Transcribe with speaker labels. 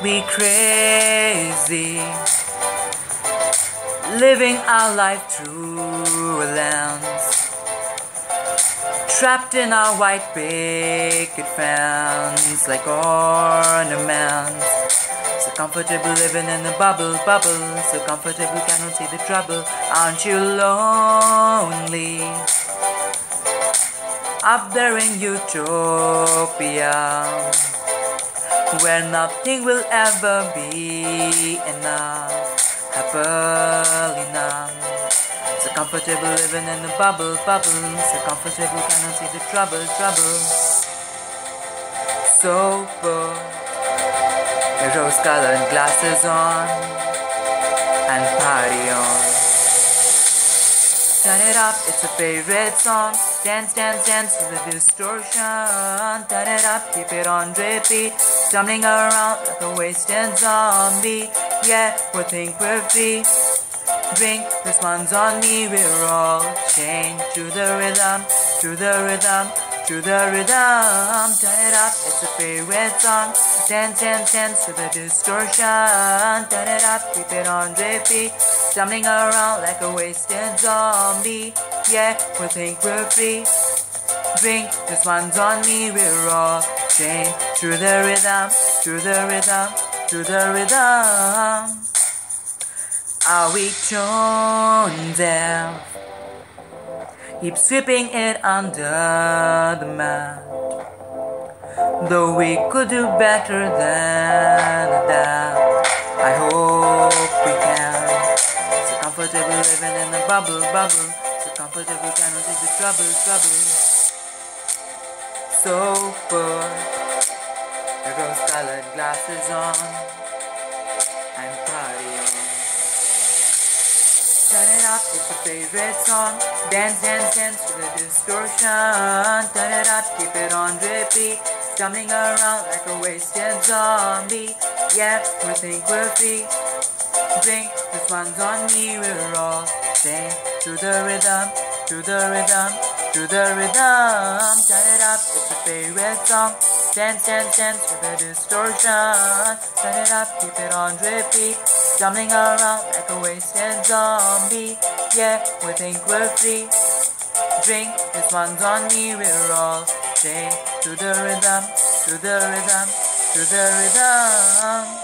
Speaker 1: We crazy, living our life through a lens, trapped in our white picket fence like ornaments. So comfortable living in a bubble, bubble. So comfortable, cannot see the trouble. Aren't you lonely? Up there in utopia, where nothing will ever be enough, happily numb. So comfortable living in a bubble, bubble. So comfortable, cannot see the trouble, trouble. So bored, your rose-colored glasses on, Turn it up, it's a favorite song. Dance, dance, dance to the distortion. Turn it up, keep it on repeat. Stumbling around like a wasted zombie. Yeah, we think we're free. Drink, this one's on me. We're all chained to the rhythm, to the rhythm, to the rhythm. Turn it up, it's a favorite song. Dance, dance, dance to the distortion. Turn it up, keep it on repeat. Stumbling around like a wasted zombie. Yeah, we think we're free. Drink, this one's on me. We're all chained to the rhythm, to the rhythm, to the rhythm. Are we tone deaf? Keep sweeping it under the mat. Though we could do better than that. I hope we can. So comfortable living in a bubble, bubble. So comfortable cannot see the trouble, trouble. So bored. The rose-colored glasses on. Up, it's your favorite song. Dance, dance, dance to the distortion. Turn it up, keep it on repeat. Stumbling around like a wasted zombie. Yeah, we think we're free. Drink, this one's on me. We're all sing to the rhythm, to the rhythm, to the rhythm. Turn it up, it's your favorite song. Dance, dance, dance to the distortion. Turn it up, keep it on repeat. Stumbling around like a wasted zombie. Yeah, we think we're free. Drink, this one's on me. We're all sing to the rhythm, to the rhythm, to the rhythm.